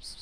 psst, psst,